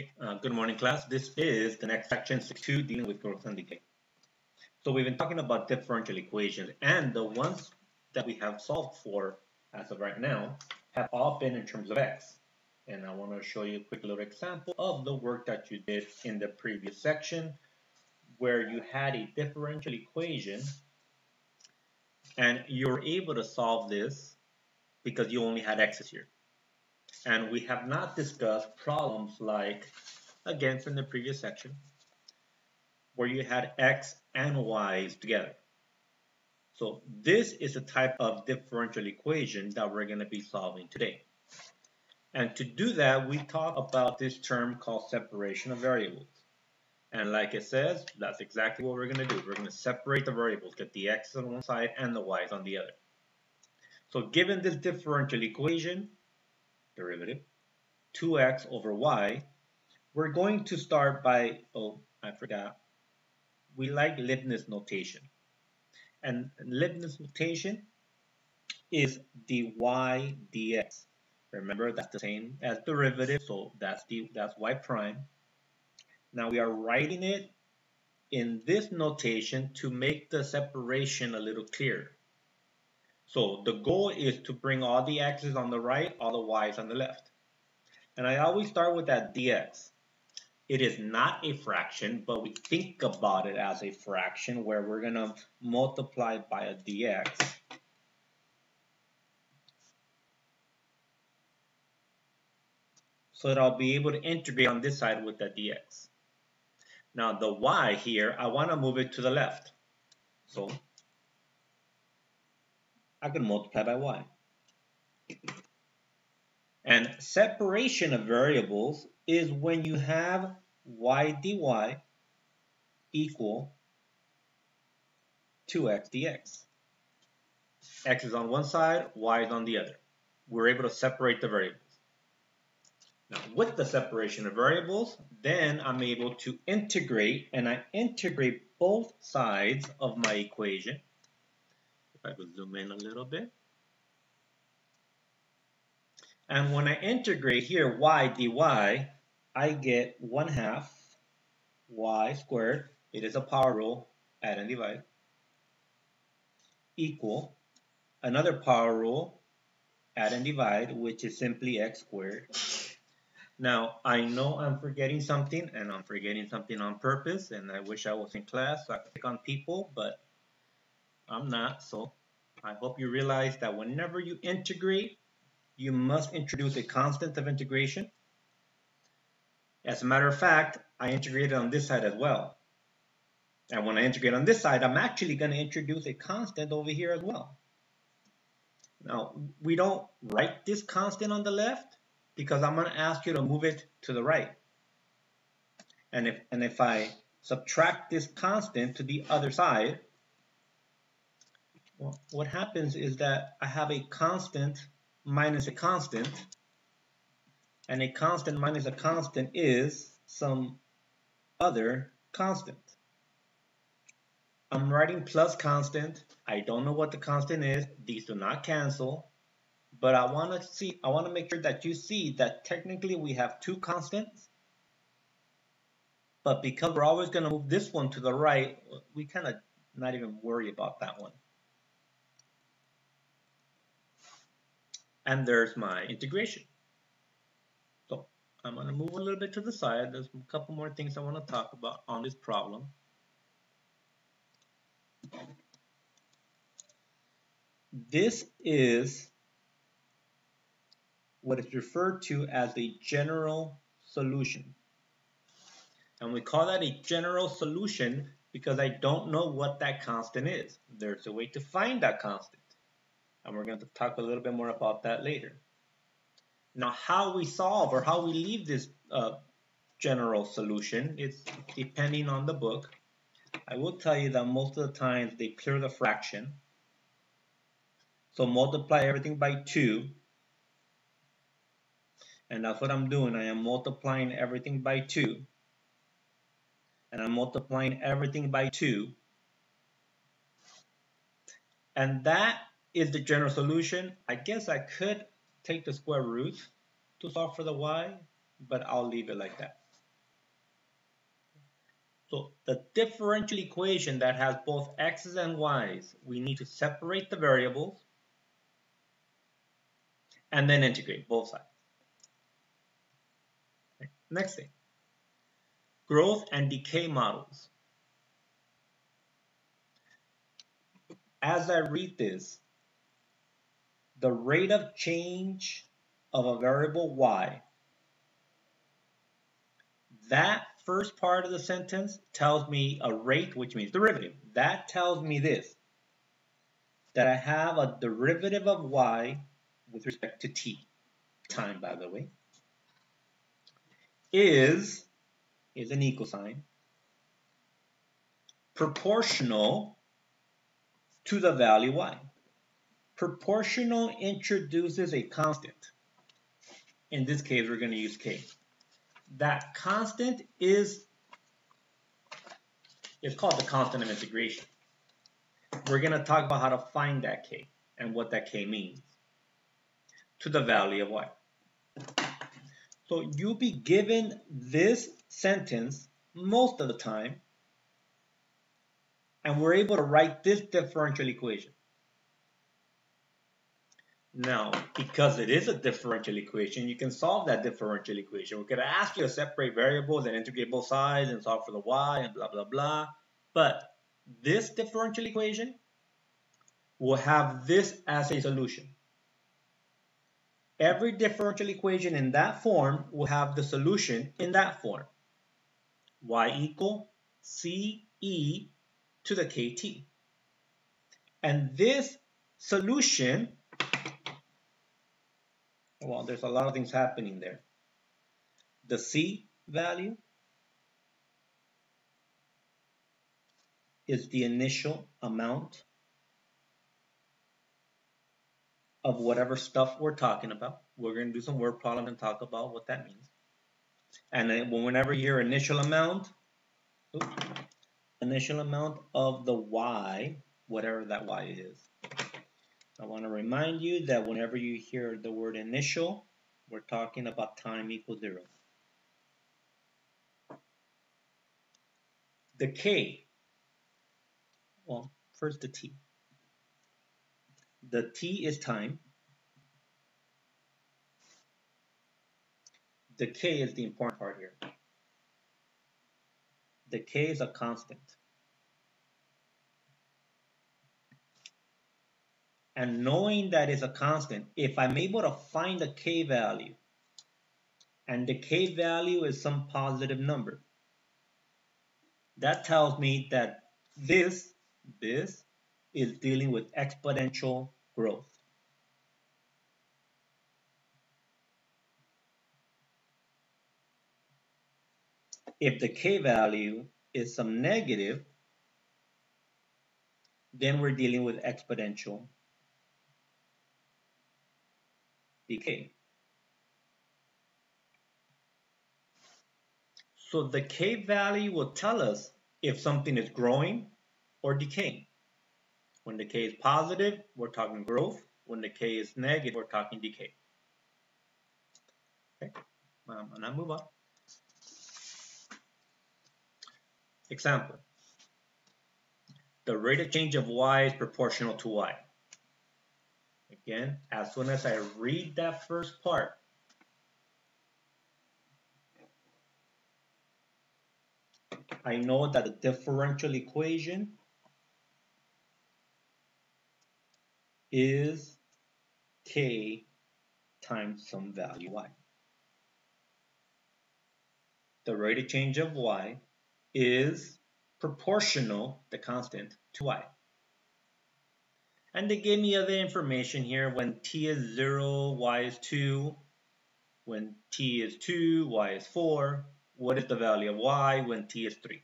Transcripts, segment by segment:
Okay, uh, good morning class. This is the next section 6.2 dealing with growth and decay. So we've been talking about differential equations and the ones that we have solved for as of right now have all been in terms of x. And I want to show you a quick little example of the work that you did in the previous section where you had a differential equation and you're able to solve this because you only had x's here. And we have not discussed problems like, again from the previous section, where you had x and y's together. So this is the type of differential equation that we're going to be solving today. And to do that, we talk about this term called separation of variables. And like it says, that's exactly what we're going to do. We're going to separate the variables, get the x's on one side and the y's on the other. So given this differential equation, derivative, 2x over y, we're going to start by, oh, I forgot, we like Leibniz notation. And Leibniz notation is dy dx. Remember, that's the same as derivative, so that's, the, that's y prime. Now we are writing it in this notation to make the separation a little clearer. So the goal is to bring all the x's on the right, all the y's on the left. And I always start with that dx. It is not a fraction, but we think about it as a fraction where we're going to multiply by a dx. So that I'll be able to integrate on this side with the dx. Now the y here, I want to move it to the left. So I can multiply by y. And separation of variables is when you have y dy equal 2x dx. x is on one side, y is on the other. We're able to separate the variables. Now, with the separation of variables, then I'm able to integrate, and I integrate both sides of my equation I could zoom in a little bit. And when I integrate here y dy, I get 1 half y squared, it is a power rule, add and divide, equal another power rule, add and divide, which is simply x squared. Now, I know I'm forgetting something, and I'm forgetting something on purpose, and I wish I was in class so I could pick on people, but I'm not, so I hope you realize that whenever you integrate, you must introduce a constant of integration. As a matter of fact, I integrated on this side as well. And when I integrate on this side, I'm actually going to introduce a constant over here as well. Now, we don't write this constant on the left because I'm going to ask you to move it to the right. And if, and if I subtract this constant to the other side, well, what happens is that I have a constant minus a constant, and a constant minus a constant is some other constant. I'm writing plus constant. I don't know what the constant is. These do not cancel. But I want to see, I want to make sure that you see that technically we have two constants. But because we're always going to move this one to the right, we kind of not even worry about that one. And there's my integration. So I'm going to move a little bit to the side. There's a couple more things I want to talk about on this problem. This is what is referred to as a general solution. And we call that a general solution because I don't know what that constant is. There's a way to find that constant and we're going to talk a little bit more about that later. Now, how we solve or how we leave this uh, general solution is depending on the book. I will tell you that most of the times they clear the fraction. So multiply everything by 2. And that's what I'm doing. I am multiplying everything by 2. And I'm multiplying everything by 2. And that is the general solution. I guess I could take the square root to solve for the y, but I'll leave it like that. So the differential equation that has both x's and y's, we need to separate the variables and then integrate both sides. Okay. Next thing, growth and decay models. As I read this, the rate of change of a variable y, that first part of the sentence tells me a rate, which means derivative. That tells me this, that I have a derivative of y with respect to t, time by the way, is, is an equal sign, proportional to the value y. Proportional introduces a constant. In this case, we're going to use k that constant is, is called the constant of integration. We're going to talk about how to find that k and what that k means to the value of y. So you'll be given this sentence most of the time and we're able to write this differential equation. Now, because it is a differential equation, you can solve that differential equation. Going to ask you to separate variables and integrate both sides and solve for the y and blah, blah, blah. But this differential equation will have this as a solution. Every differential equation in that form will have the solution in that form. y equal ce to the kt. And this solution well, there's a lot of things happening there. The C value is the initial amount of whatever stuff we're talking about. We're going to do some word problem and talk about what that means. And then whenever you hear initial amount, oops, initial amount of the y, whatever that y is, I want to remind you that whenever you hear the word initial, we're talking about time equal zero. The K, well, first the T. The T is time. The K is the important part here. The K is a constant. And knowing that is a constant, if I'm able to find the k value, and the k value is some positive number, that tells me that this, this is dealing with exponential growth. If the k value is some negative, then we're dealing with exponential decay. So the K value will tell us if something is growing or decaying. When the K is positive, we're talking growth. When the K is negative, we're talking decay. Okay, um, and I move on. Example. The rate of change of y is proportional to y. Again, as soon as I read that first part, I know that the differential equation is k times some value y. The rate of change of y is proportional, the constant, to y. And they gave me other information here. When t is 0, y is 2. When t is 2, y is 4. What is the value of y when t is 3?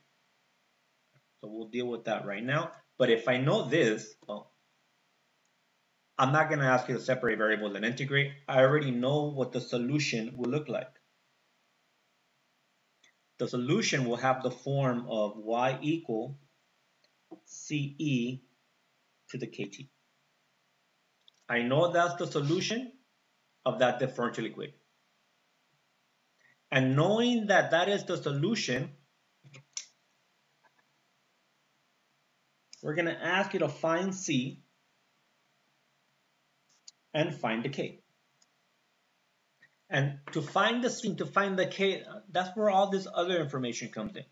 So we'll deal with that right now. But if I know this, well, I'm not going to ask you to separate variables and integrate. I already know what the solution will look like. The solution will have the form of y equal CE to the KT. I know that's the solution of that differential equation. And knowing that that is the solution, we're going to ask you to find C and find the K. And to find the C, to find the K, that's where all this other information comes in.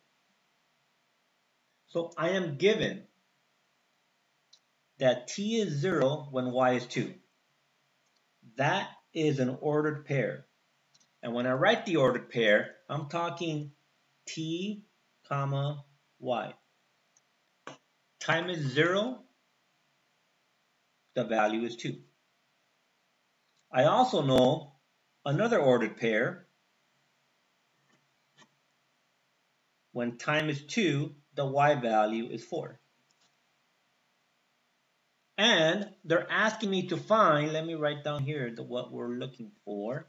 So I am given that T is 0 when Y is 2. That is an ordered pair. And when I write the ordered pair, I'm talking T, comma, Y. Time is 0, the value is 2. I also know another ordered pair. When time is 2, the y value is 4. And they're asking me to find, let me write down here the, what we're looking for.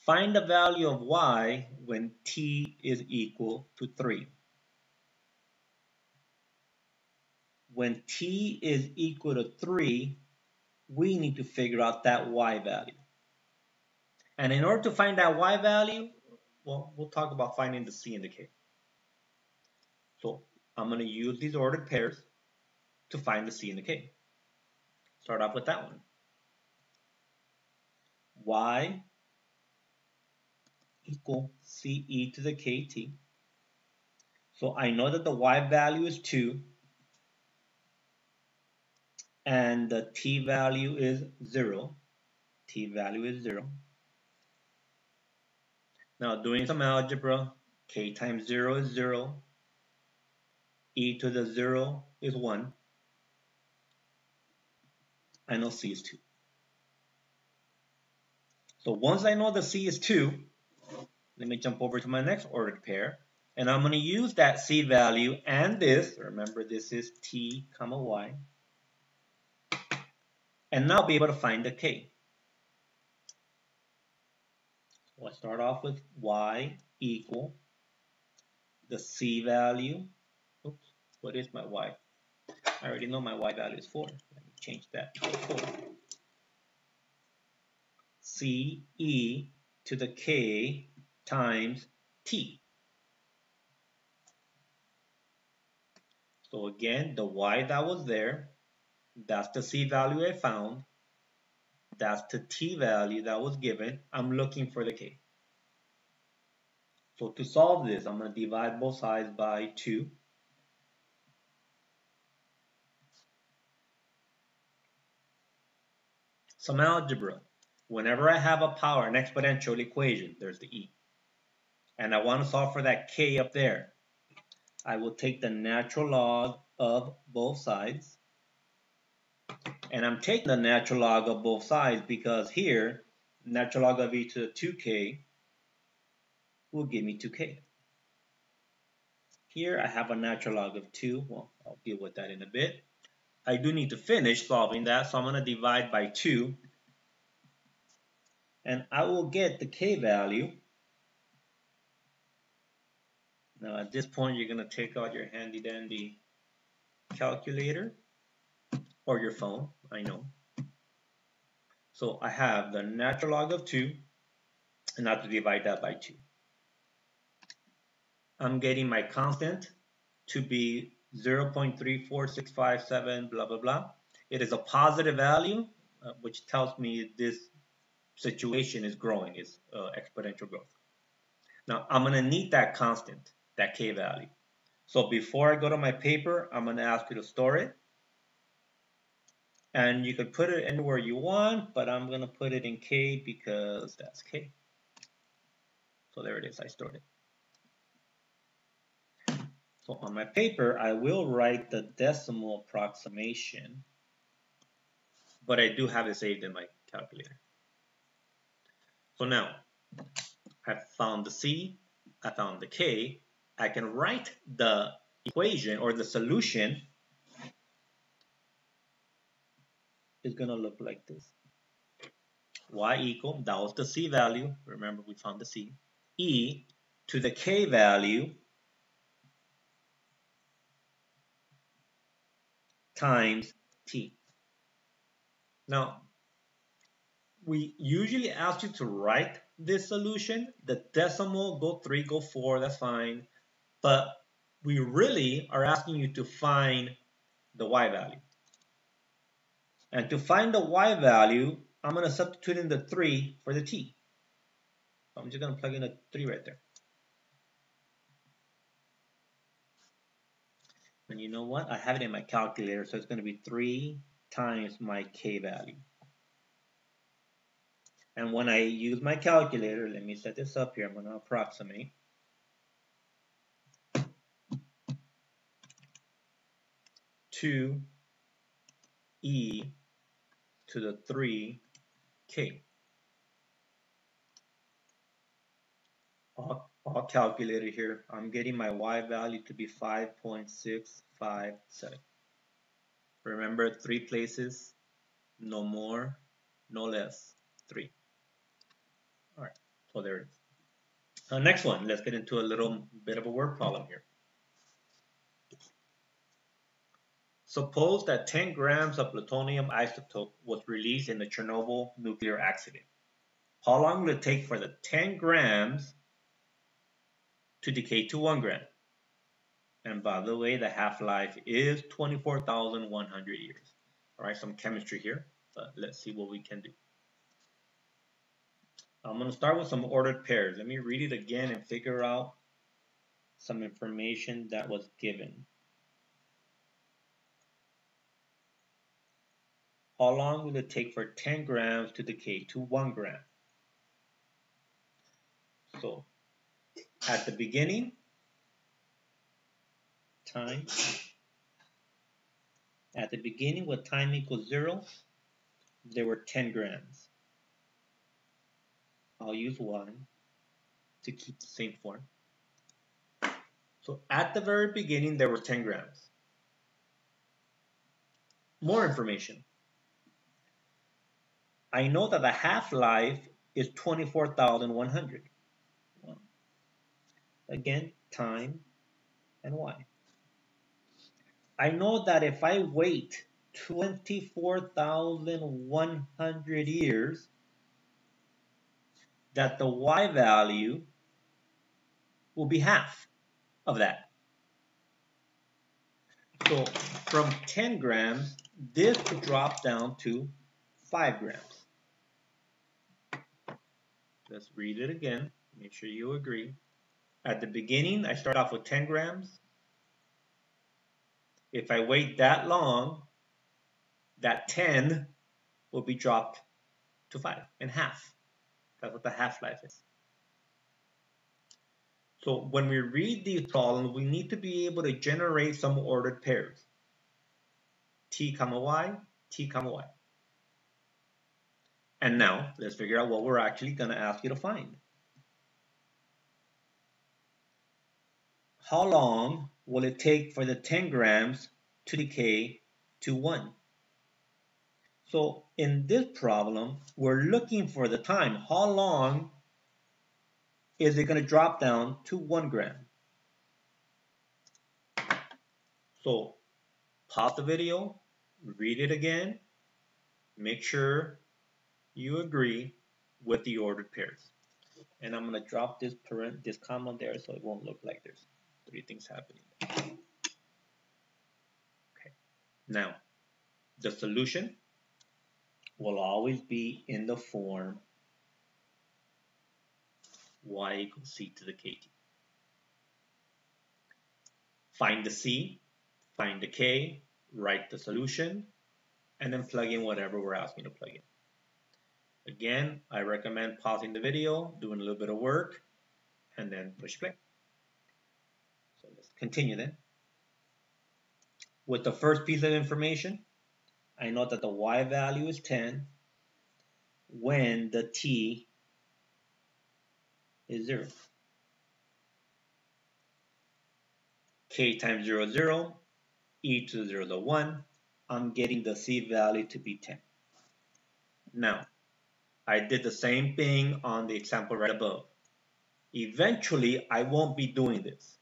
Find the value of y when t is equal to 3. When t is equal to 3, we need to figure out that y value. And in order to find that y value, well, we'll talk about finding the c and the k. So I'm going to use these ordered pairs to find the c and the k. Start off with that one. y equal ce to the kt. So I know that the y value is 2 and the t value is 0. t value is 0. Now doing some algebra, k times 0 is 0, e to the 0 is 1, I know c is 2. So once I know the c is 2, let me jump over to my next ordered pair, and I'm going to use that c value and this, remember this is t comma y, and now be able to find the k. So I start off with y equal the c value. Oops, what is my y? I already know my y value is 4. Let change that to 4. c e to the k times t. So again, the y that was there that's the C value I found. That's the T value that was given. I'm looking for the K. So to solve this, I'm going to divide both sides by 2. Some algebra. Whenever I have a power, an exponential equation, there's the E. And I want to solve for that K up there. I will take the natural log of both sides and I'm taking the natural log of both sides because here, natural log of e to the 2k will give me 2k. Here I have a natural log of 2. Well, I'll deal with that in a bit. I do need to finish solving that, so I'm going to divide by 2. And I will get the k value. Now at this point, you're going to take out your handy dandy calculator or your phone, I know. So I have the natural log of 2, and I have to divide that by 2. I'm getting my constant to be 0.34657, blah, blah, blah. It is a positive value, uh, which tells me this situation is growing, is uh, exponential growth. Now, I'm going to need that constant, that k value. So before I go to my paper, I'm going to ask you to store it and you could put it anywhere you want, but I'm going to put it in K because that's K. So there it is, I stored it. So on my paper, I will write the decimal approximation, but I do have it saved in my calculator. So now, I found the C, I found the K, I can write the equation or the solution is going to look like this. y equal, that was the c value, remember we found the c, e to the k value times t. Now, we usually ask you to write this solution. The decimal, go 3, go 4, that's fine. But we really are asking you to find the y value. And to find the y value, I'm going to substitute in the 3 for the t. I'm just going to plug in a 3 right there. And you know what? I have it in my calculator, so it's going to be 3 times my k value. And when I use my calculator, let me set this up here. I'm going to approximate. Two e to the 3k. All, calculated here. I'm getting my y value to be 5.657. Remember, three places, no more, no less, three. All right, so there it is. Next one, let's get into a little bit of a word problem here. Suppose that 10 grams of plutonium isotope was released in the Chernobyl nuclear accident. How long will it take for the 10 grams to decay to 1 gram? And by the way, the half-life is 24,100 years. All right, some chemistry here, but let's see what we can do. I'm going to start with some ordered pairs. Let me read it again and figure out some information that was given. How long will it take for 10 grams to decay to 1 gram? So, at the beginning, time, at the beginning with time equals 0, there were 10 grams. I'll use 1 to keep the same form. So at the very beginning, there were 10 grams. More information. I know that the half-life is 24,100. Again, time and y. I know that if I wait 24,100 years, that the y value will be half of that. So from 10 grams, this could drop down to 5 grams. Let's read it again. Make sure you agree. At the beginning, I start off with 10 grams. If I wait that long, that 10 will be dropped to 5 in half. That's what the half-life is. So when we read these problems, we need to be able to generate some ordered pairs. t comma y, t comma y. And now, let's figure out what we're actually going to ask you to find. How long will it take for the 10 grams to decay to 1? So in this problem, we're looking for the time. How long is it going to drop down to 1 gram? So pause the video, read it again, make sure you agree with the ordered pairs. And I'm going to drop this parent, this comma there so it won't look like there's three things happening. Okay. Now, the solution will always be in the form y equals c to the kt. Find the c, find the k, write the solution, and then plug in whatever we're asking to plug in. Again, I recommend pausing the video, doing a little bit of work, and then push play. Continue then. With the first piece of information, I know that the y value is 10 when the t is 0. k times 0, 0, e to the 0 to 1. I'm getting the c value to be 10. Now, I did the same thing on the example right above. Eventually, I won't be doing this.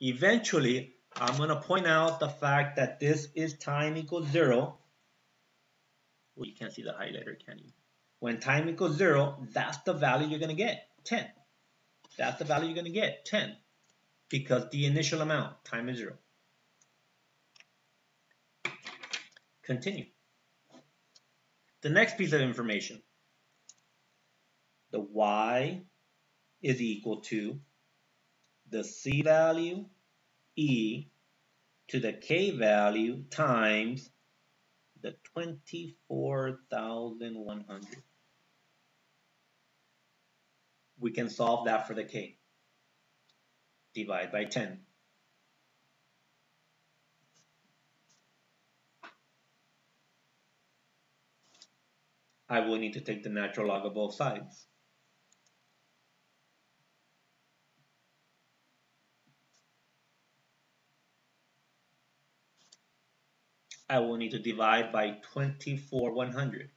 Eventually, I'm going to point out the fact that this is time equals 0 well, you can't see the highlighter, can you? When time equals 0, that's the value you're going to get, 10. That's the value you're going to get, 10. because the initial amount, time is zero. Continue. The next piece of information, the y is equal to the c value e to the k value times the 24,100. We can solve that for the k. Divide by 10. I will need to take the natural log of both sides. I will need to divide by 24 100.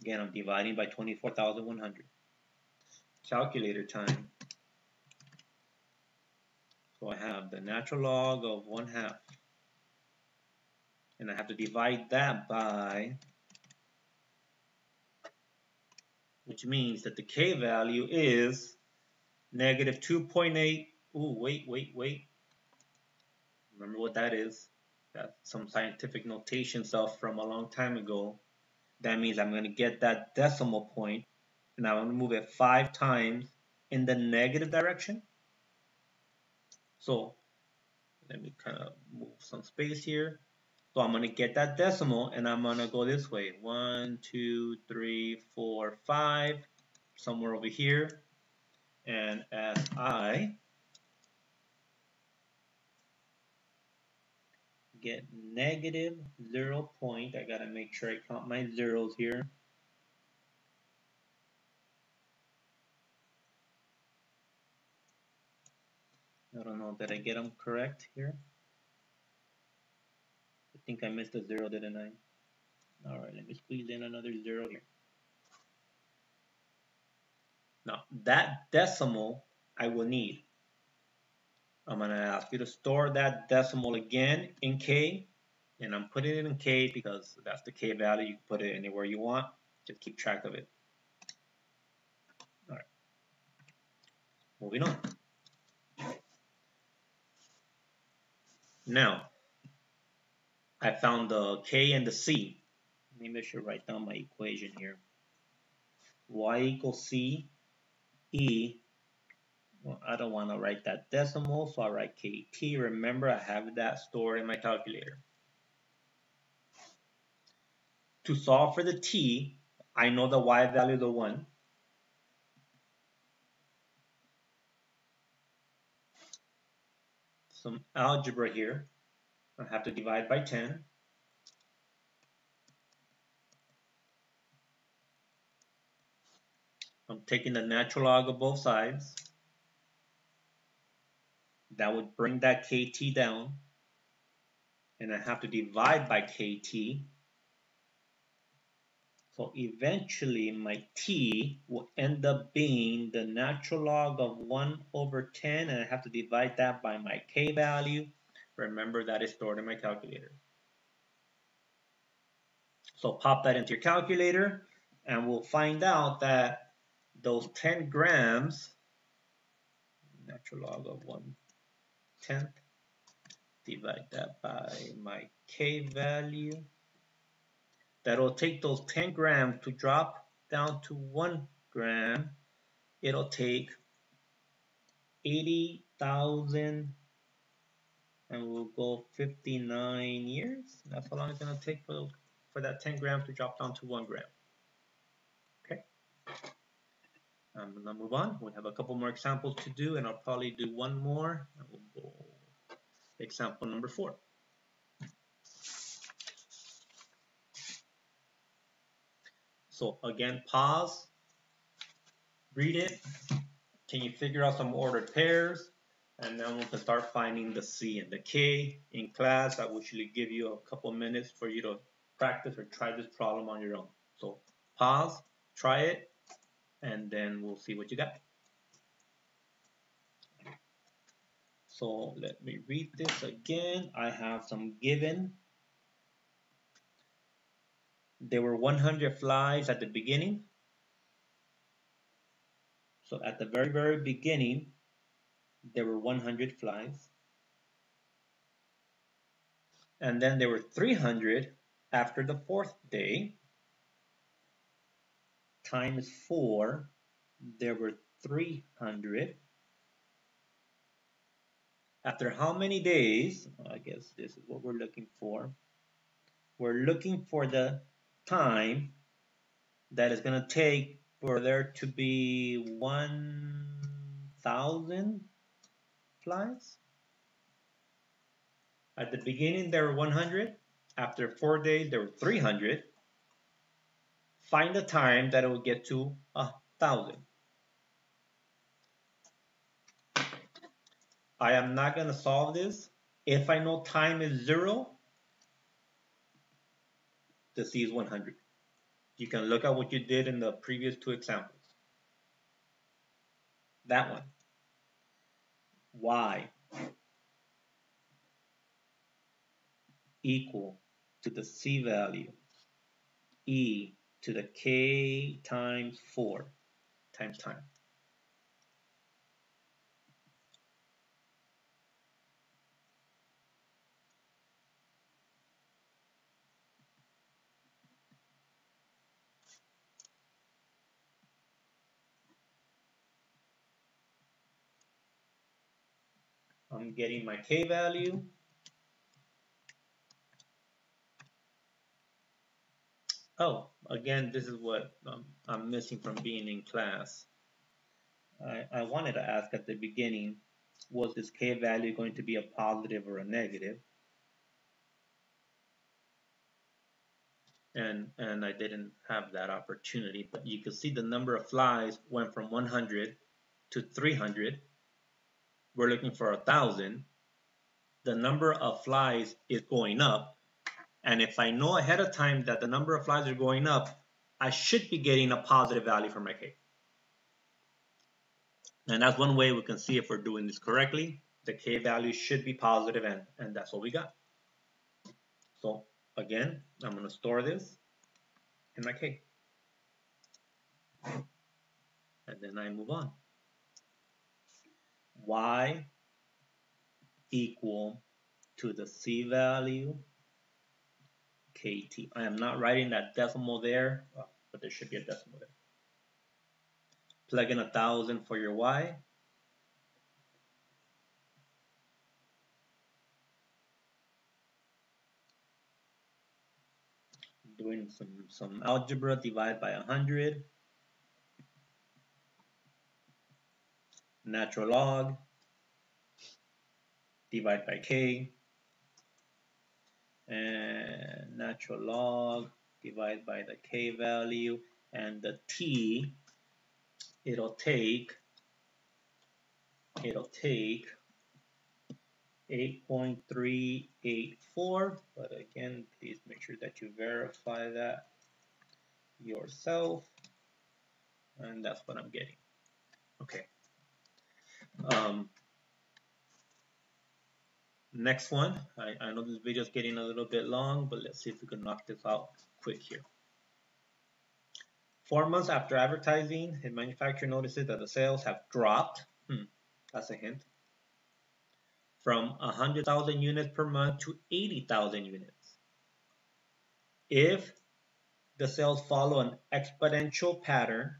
Again, I'm dividing by 24,100. Calculator time. So I have the natural log of 1 half. And I have to divide that by, which means that the k value is negative 2.8. Ooh, wait, wait, wait. Remember what that is? That's some scientific notation stuff from a long time ago. That means I'm going to get that decimal point and I'm going to move it five times in the negative direction. So let me kind of move some space here. So I'm going to get that decimal and I'm going to go this way. One, two, three, four, five, somewhere over here. And as I get negative 0 point. I gotta make sure I count my zeros here. I don't know, did I get them correct here? I think I missed a zero, didn't I? Alright, let me squeeze in another zero here. Now, that decimal I will need. I'm going to ask you to store that decimal again in K. And I'm putting it in K because that's the K value. You can put it anywhere you want. Just keep track of it. All right. Moving on. Now, I found the K and the C. Maybe I should write down my equation here. Y equals C E well, I don't want to write that decimal, so I write KT. Remember, I have that stored in my calculator. To solve for the T, I know the Y value is a 1. Some algebra here. I have to divide by 10. I'm taking the natural log of both sides that would bring that kt down and I have to divide by kt so eventually my t will end up being the natural log of 1 over 10 and I have to divide that by my k value. Remember that is stored in my calculator. So pop that into your calculator and we'll find out that those 10 grams natural log of 1 tenth. Divide that by my K value. That'll take those 10 grams to drop down to 1 gram. It'll take 80,000 and we'll go 59 years. That's how long it's going to take for, for that 10 grams to drop down to 1 gram. Okay. I'm going to move on. We have a couple more examples to do and I'll probably do one more. Example number four. So again, pause, read it. Can you figure out some ordered pairs? And then we can start finding the C and the K in class. I will usually give you a couple minutes for you to practice or try this problem on your own. So pause, try it, and then we'll see what you got. So let me read this again. I have some given. There were 100 flies at the beginning. So at the very, very beginning, there were 100 flies. And then there were 300 after the fourth day. Times 4, there were 300. After how many days? I guess this is what we're looking for. We're looking for the time that is going to take for there to be 1,000 flies. At the beginning, there were 100. After four days, there were 300. Find the time that it will get to a thousand. I am not going to solve this. If I know time is zero, the C is 100. You can look at what you did in the previous two examples. That one. Y equal to the C value E to the K times 4 times time. I'm getting my K value. Oh, again, this is what um, I'm missing from being in class. I, I wanted to ask at the beginning, was this K value going to be a positive or a negative? And, and I didn't have that opportunity, but you can see the number of flies went from 100 to 300 we're looking for a thousand, the number of flies is going up. And if I know ahead of time that the number of flies are going up, I should be getting a positive value for my K. And that's one way we can see if we're doing this correctly. The K value should be positive and, and that's what we got. So again, I'm going to store this in my K. And then I move on y equal to the c value kt. I am not writing that decimal there, but there should be a decimal there. Plug in a thousand for your y. Doing some, some algebra, divide by 100. natural log, divide by k, and natural log, divided by the k value, and the t, it'll take, it'll take 8.384, but again, please make sure that you verify that yourself, and that's what I'm getting. Okay. Um, next one, I, I know this video is getting a little bit long, but let's see if we can knock this out quick here. Four months after advertising, the manufacturer notices that the sales have dropped. Hmm, that's a hint. From 100,000 units per month to 80,000 units. If the sales follow an exponential pattern,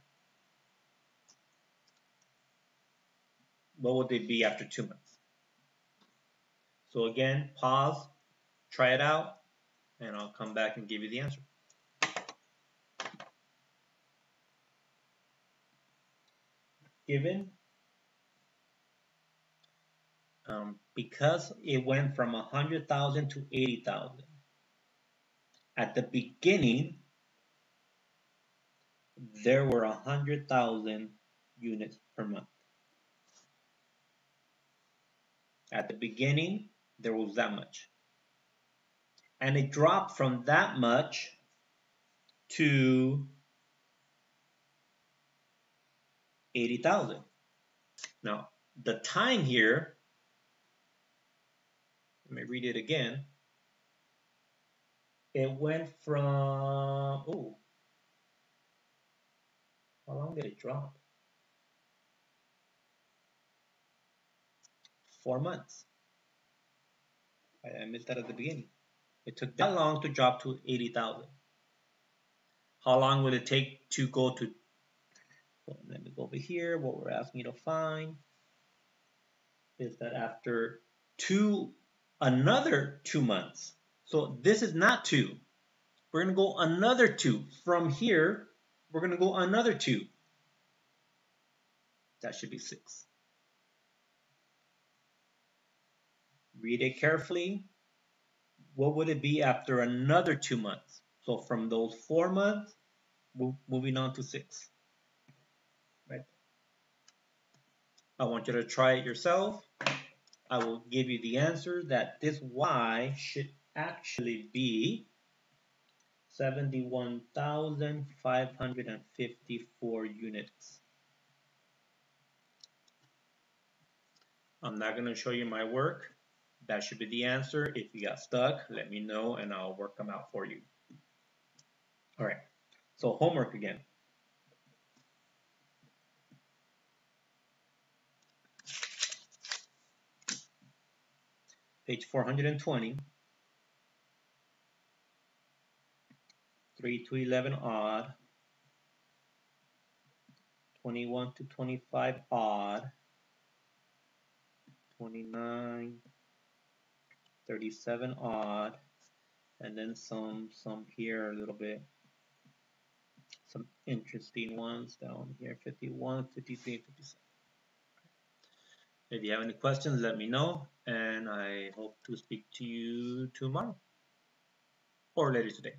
what would they be after two months? So again, pause, try it out, and I'll come back and give you the answer. Given, um, because it went from 100,000 to 80,000, at the beginning, there were 100,000 units per month. At the beginning, there was that much. And it dropped from that much to 80,000. Now, the time here, let me read it again. It went from, oh, how long did it drop? Four months. I missed that at the beginning. It took that long to drop to 80,000. How long will it take to go to, well, let me go over here, what we're asking you to find is that after two, another two months, so this is not two, we're going to go another two. From here, we're going to go another two. That should be six. Read it carefully. What would it be after another two months? So from those four months, moving on to six. Right. I want you to try it yourself. I will give you the answer that this Y should actually be 71,554 units. I'm not going to show you my work. That should be the answer. If you got stuck, let me know and I'll work them out for you. All right, so homework again. Page 420. 3 to 11 odd. 21 to 25 odd. 29 37 odd and then some some here a little bit. Some interesting ones down here 51 53 57 if you have any questions let me know and I hope to speak to you tomorrow or later today